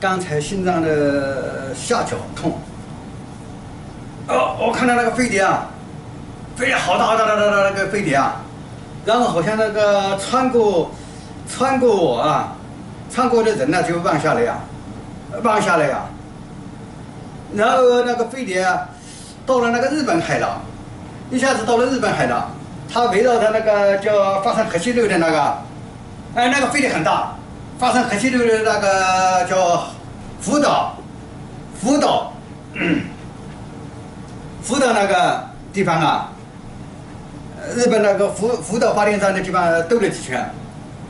刚才心脏的下角痛。哦，我看到那个飞碟啊，飞得好大好大好大的那个飞碟啊，然后好像那个穿过穿过我啊，穿过的人呢就望下来呀，望下来呀。然后那个飞碟啊，到了那个日本海了，一下子到了日本海了。它围绕着那个叫发生核泄漏的那个，哎，那个飞碟很大，发生核泄漏的那个叫福岛，福岛，福岛那个地方啊，日本那个福福岛发电站的地方兜了几圈，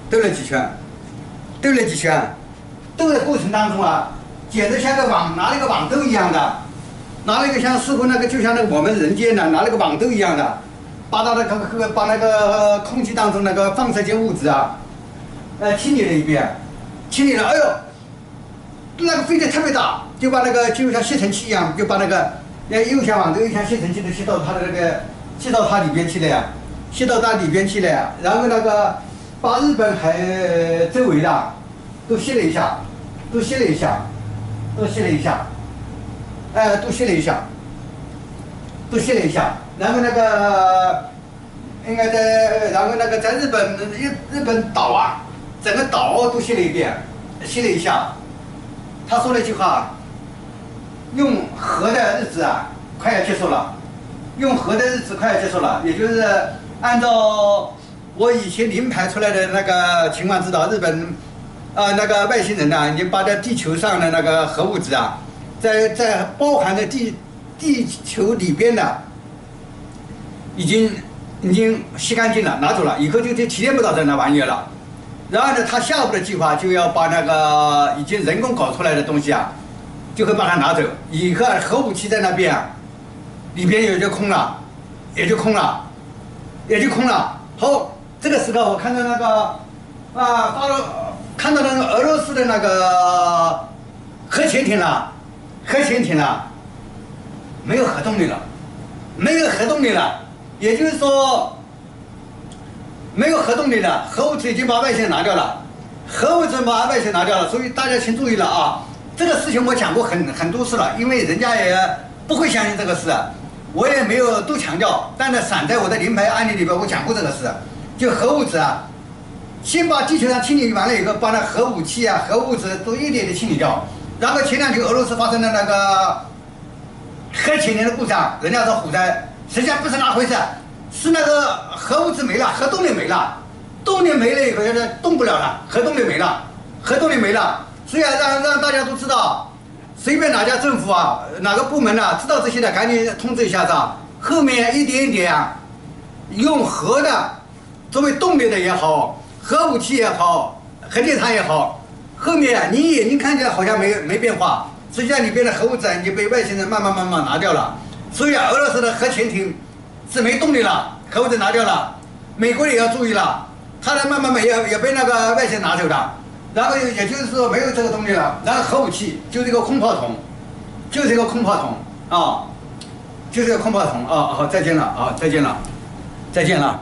兜了几圈，兜了几圈，兜的过程当中啊，简直像个网拿了个网兜一样的，拿了一个像似乎那个就像那个我们人间的拿了个网兜一样的。把那个把那个空气当中那个放射性物质啊，呃，清理了一遍，清理了，哎呦，那个飞得特别大，就把那个就像吸尘器一样，就把那个呃又像网兜又像吸尘器的吸到它的那个吸到它里边去了呀，吸到它里边去了呀，然后那个把日本海周围的都吸了一下，都吸了一下，都吸了一下，哎，都吸了一下，都吸了一下。然后那个应该在，然后那个在日本日日本岛啊，整个岛都吸了一遍，吸了一下。他说了一句话：“用核的日子啊，快要结束了。用核的日子快要结束了，也就是按照我以前临排出来的那个情况知道，日本啊那个外星人呢，已经把在地球上的那个核物质啊，在在包含在地地球里边的。”已经已经吸干净了，拿走了，以后就就体验不到这那玩意儿了。然后呢，他下午的计划就要把那个已经人工搞出来的东西啊，就会把它拿走。以后核武器在那边啊，里边也就空了，也就空了，也就空了。好，这个时候我看到那个啊，发了看到那个俄罗斯的那个核潜艇了，核潜艇了，没有核动力了，没有核动力了。也就是说，没有核动力的核物质已经把外星拿掉了，核物质把外星拿掉了，所以大家请注意了啊！这个事情我讲过很很多次了，因为人家也不会相信这个事，我也没有多强调。但是散在我的临牌案例里边，我讲过这个事，就核物质啊，先把地球上清理完了以后，把那核武器啊、核物质都一点点清理掉，然后前两天俄罗斯发生的那个核潜艇的故障，人家说火灾。实际上不是那回事，是那个核物质没了，核动力没了，动力没了以后现在动不了了，核动力没了，核动力没了，所以，让让大家都知道，随便哪家政府啊，哪个部门啊，知道这些的赶紧通知一下子啊，后面一点一点啊，用核的作为动力的也好，核武器也好，核电厂也好，后面你眼睛看起来好像没没变化，实际上里边的核物质已经被外星人慢慢慢慢拿掉了。所以啊，俄罗斯的核潜艇是没动力了，核武器拿掉了。美国也要注意了，它的慢慢慢也也被那个外星拿走了。然后也就是说没有这个动力了，然后核武器就是一个空炮筒，就是一个空炮筒啊，就是一个空炮筒啊。好，再见了啊，再见了，再见了。